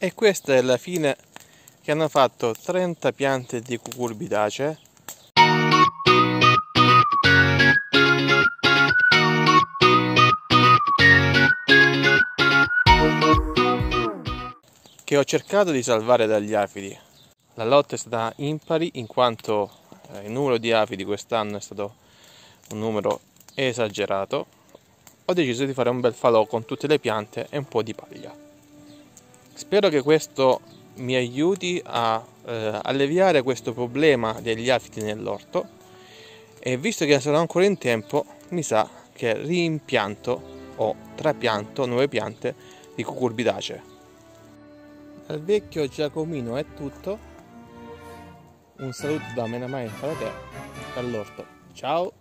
E questa è la fine che hanno fatto 30 piante di cucurbitacee che ho cercato di salvare dagli afidi. La lotta è stata impari in quanto eh, il numero di afidi quest'anno è stato un numero esagerato. Ho deciso di fare un bel falò con tutte le piante e un po' di paglia. Spero che questo mi aiuti a eh, alleviare questo problema degli afidi nell'orto e visto che sono ancora in tempo mi sa che rimpianto o trapianto nuove piante di cucurbitacee. Dal vecchio Giacomino è tutto. Un saluto da Menamai Farate dall'orto. Ciao!